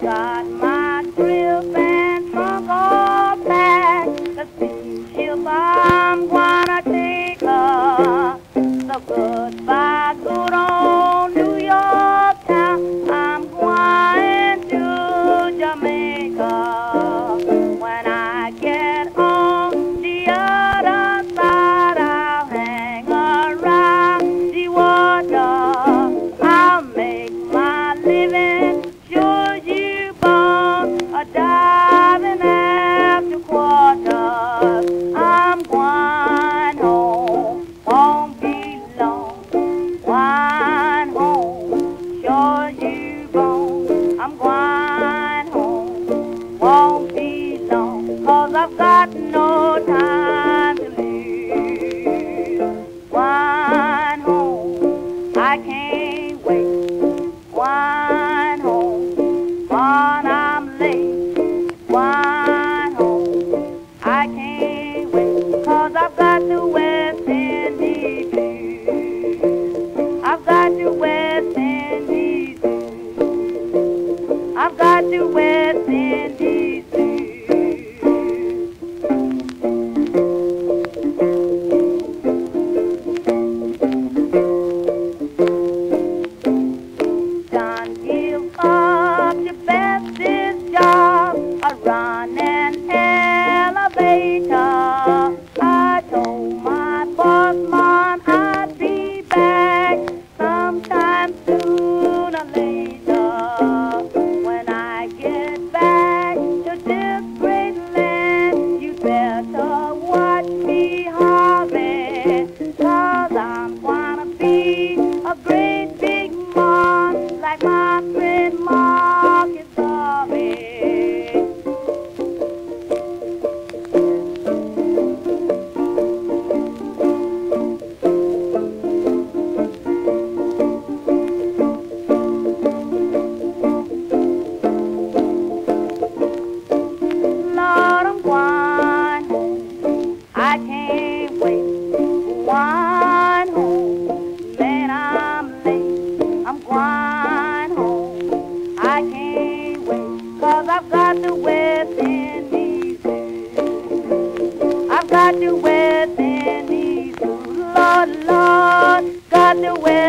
Got got 来吗 underwear.